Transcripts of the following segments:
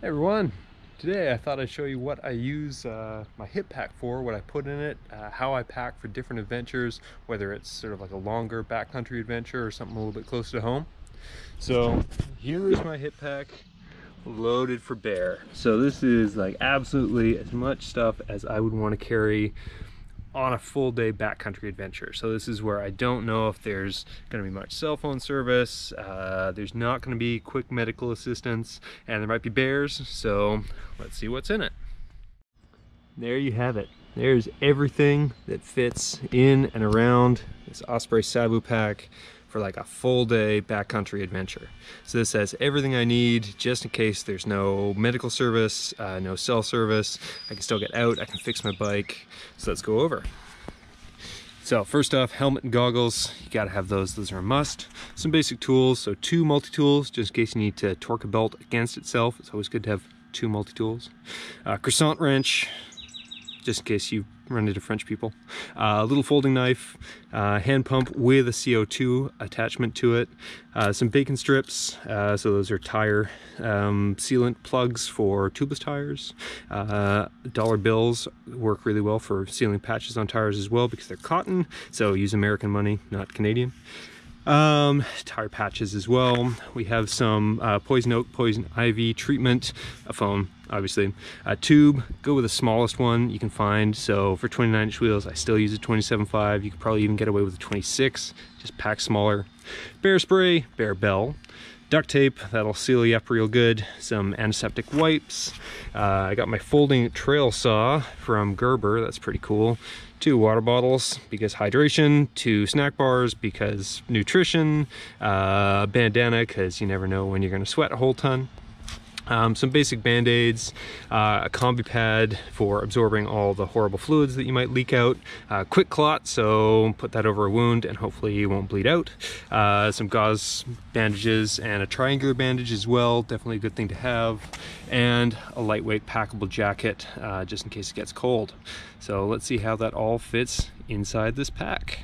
Hey everyone, today I thought I'd show you what I use uh, my hip pack for, what I put in it, uh, how I pack for different adventures, whether it's sort of like a longer backcountry adventure or something a little bit closer to home. So here's my hip pack loaded for bear. So this is like absolutely as much stuff as I would want to carry on a full day backcountry adventure. So this is where I don't know if there's going to be much cell phone service, uh, there's not going to be quick medical assistance, and there might be bears. So let's see what's in it. There you have it. There's everything that fits in and around this Osprey Savu pack for like a full day backcountry adventure. So this has everything I need just in case there's no medical service, uh, no cell service. I can still get out, I can fix my bike. So let's go over. So first off, helmet and goggles, you gotta have those, those are a must. Some basic tools, so two multi-tools, just in case you need to torque a belt against itself. It's always good to have two multi-tools. Uh, croissant wrench, just in case you run into French people. A uh, little folding knife, uh, hand pump with a CO2 attachment to it, uh, some bacon strips, uh, so those are tire um, sealant plugs for tubeless tires. Uh, dollar bills work really well for sealing patches on tires as well because they're cotton, so use American money, not Canadian. Um, tire patches as well. We have some uh, poison oak, poison ivy treatment, a foam, obviously. A tube, go with the smallest one you can find. So for 29 inch wheels, I still use a 27.5. You could probably even get away with a 26, just pack smaller. Bear spray, bear bell duct tape that'll seal you up real good some antiseptic wipes. Uh, i got my folding trail saw from gerber that's pretty cool. Two water bottles because hydration. Two snack bars because nutrition. Uh, bandana because you never know when you're going to sweat a whole ton um, some basic band-aids, uh, a combi pad for absorbing all the horrible fluids that you might leak out, uh, QuikClot, so put that over a wound and hopefully you won't bleed out, uh, some gauze bandages and a triangular bandage as well, definitely a good thing to have, and a lightweight packable jacket uh, just in case it gets cold. So let's see how that all fits inside this pack.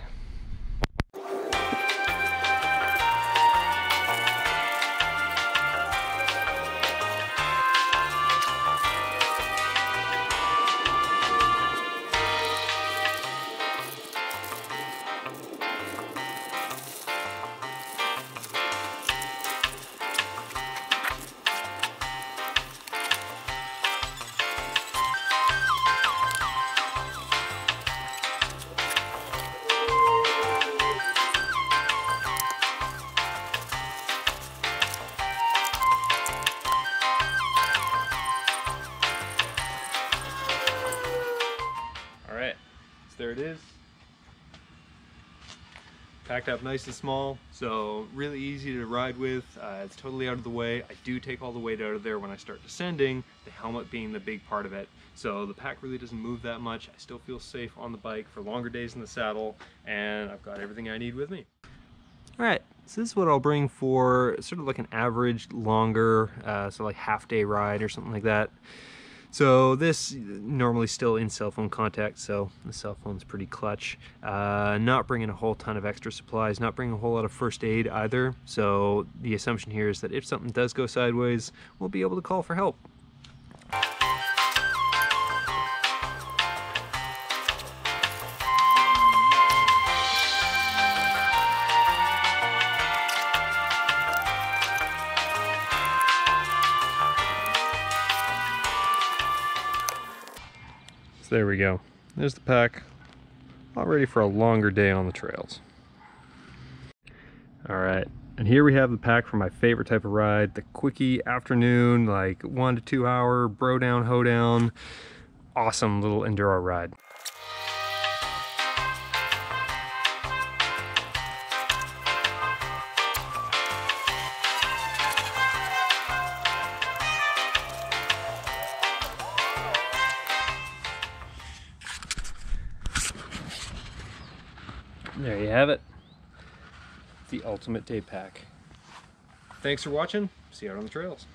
It is. Packed up nice and small, so really easy to ride with. Uh, it's totally out of the way. I do take all the weight out of there when I start descending, the helmet being the big part of it. So the pack really doesn't move that much. I still feel safe on the bike for longer days in the saddle, and I've got everything I need with me. All right, so this is what I'll bring for sort of like an average longer, uh, so like half day ride or something like that. So this normally still in cell phone contact, so the cell phone's pretty clutch. Uh, not bringing a whole ton of extra supplies, not bringing a whole lot of first aid either. So the assumption here is that if something does go sideways, we'll be able to call for help. So there we go. There's the pack. All ready for a longer day on the trails. All right, and here we have the pack for my favorite type of ride, the quickie afternoon, like one to two hour bro down, hoe down. Awesome little enduro ride. There you have it. The ultimate day pack. Thanks for watching. See you out on the trails.